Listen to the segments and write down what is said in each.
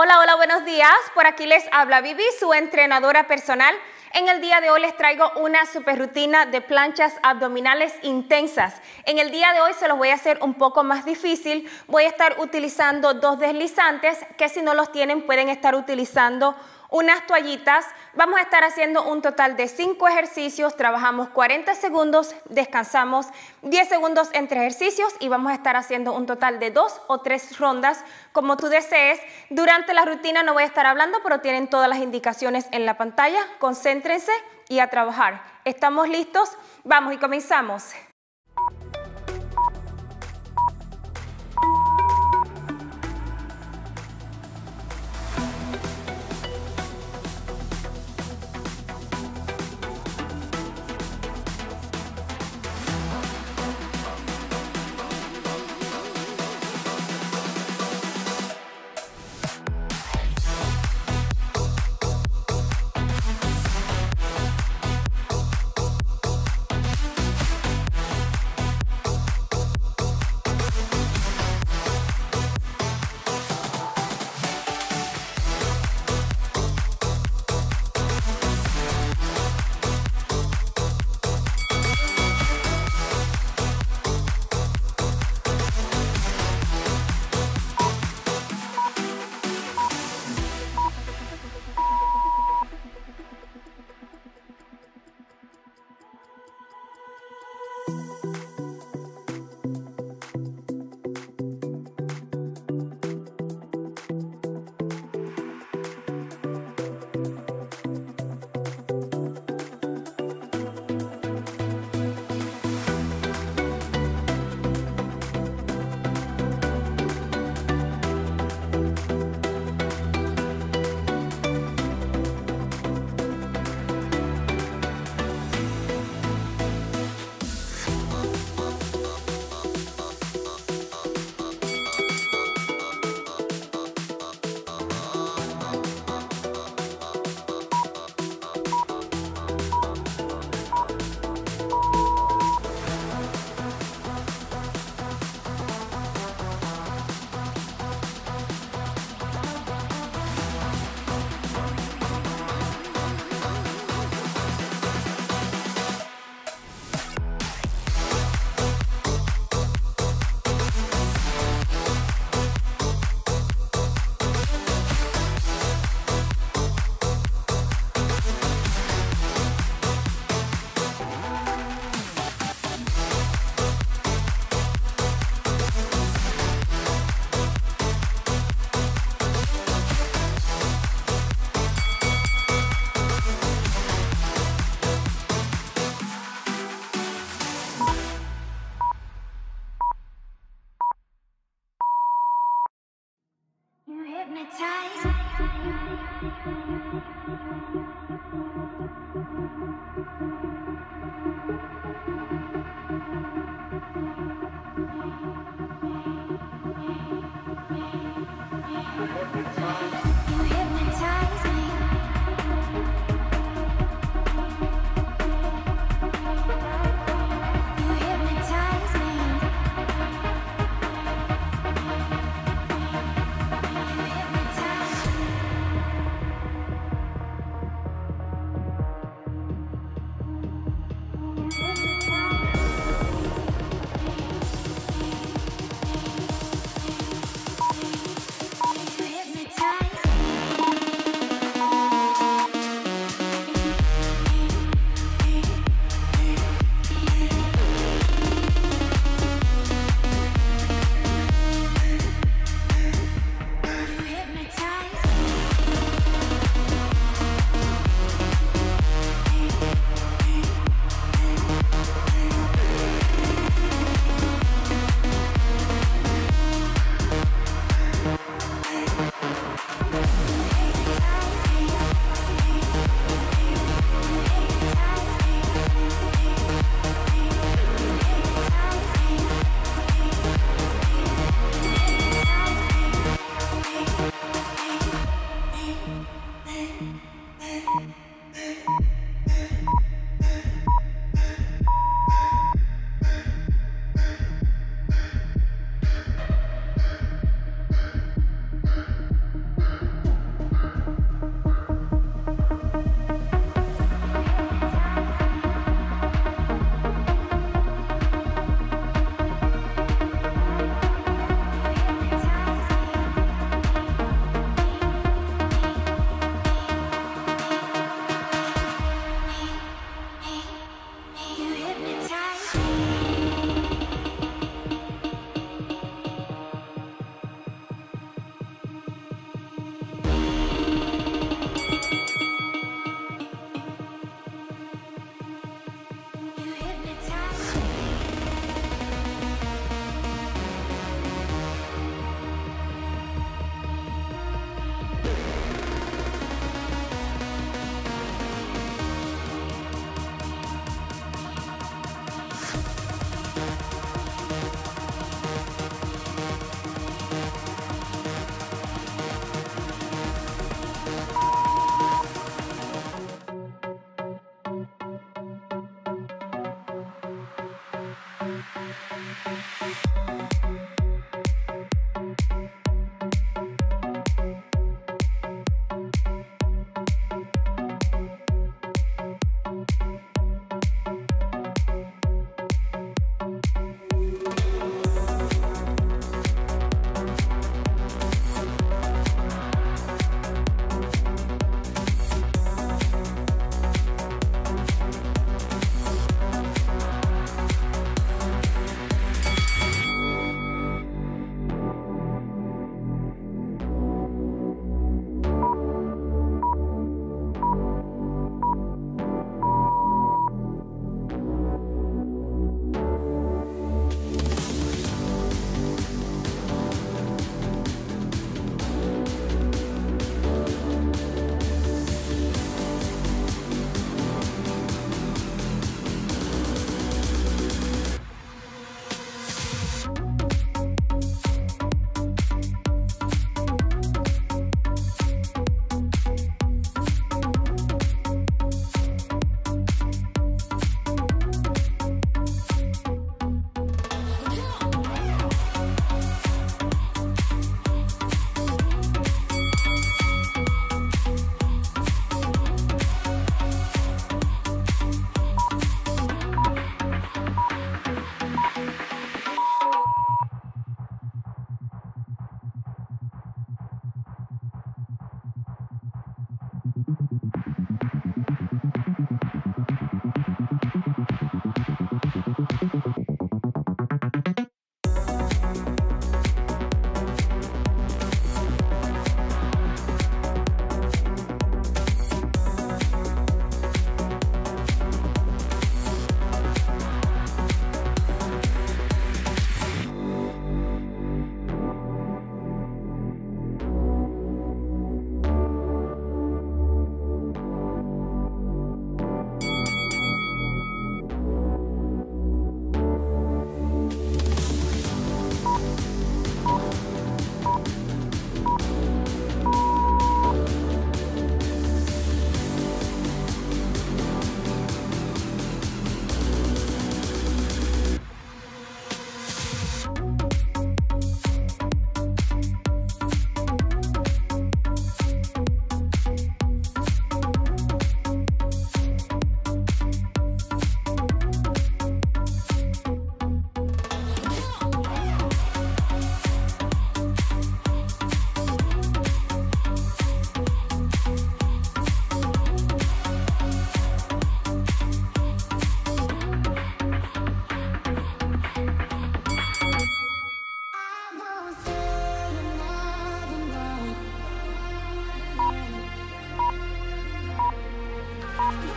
Hola, hola, buenos días. Por aquí les habla Vivi, su entrenadora personal. En el día de hoy les traigo una super rutina de planchas abdominales intensas. En el día de hoy se los voy a hacer un poco más difícil. Voy a estar utilizando dos deslizantes que si no los tienen pueden estar utilizando unas toallitas. Vamos a estar haciendo un total de 5 ejercicios, trabajamos 40 segundos, descansamos 10 segundos entre ejercicios y vamos a estar haciendo un total de 2 o 3 rondas como tú desees. Durante la rutina no voy a estar hablando, pero tienen todas las indicaciones en la pantalla. Concéntrense y a trabajar. ¿Estamos listos? Vamos y comenzamos. hypnotized.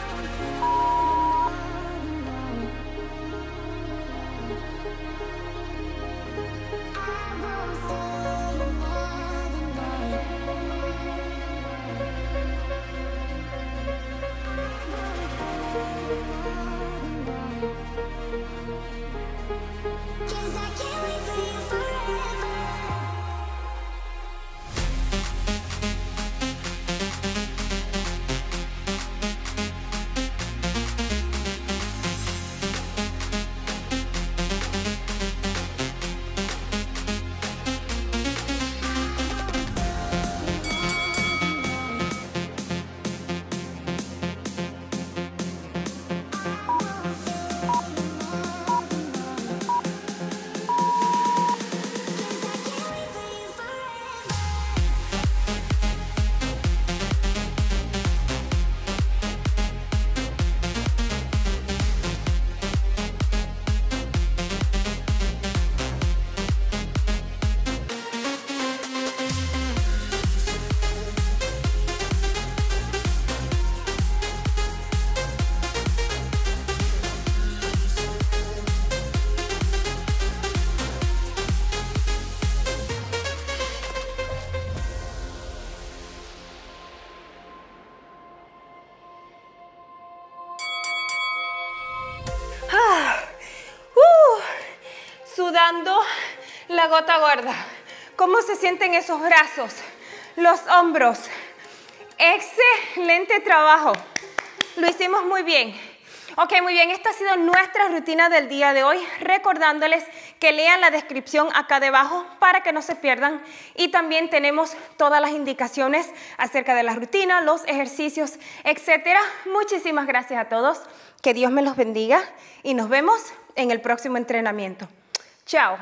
Música la gota gorda. ¿Cómo se sienten esos brazos? Los hombros. Excelente trabajo. Lo hicimos muy bien. Ok, muy bien, esta ha sido nuestra rutina del día de hoy, recordándoles que lean la descripción acá debajo para que no se pierdan y también tenemos todas las indicaciones acerca de la rutina, los ejercicios, etcétera. Muchísimas gracias a todos, que Dios me los bendiga y nos vemos en el próximo entrenamiento. Tchau!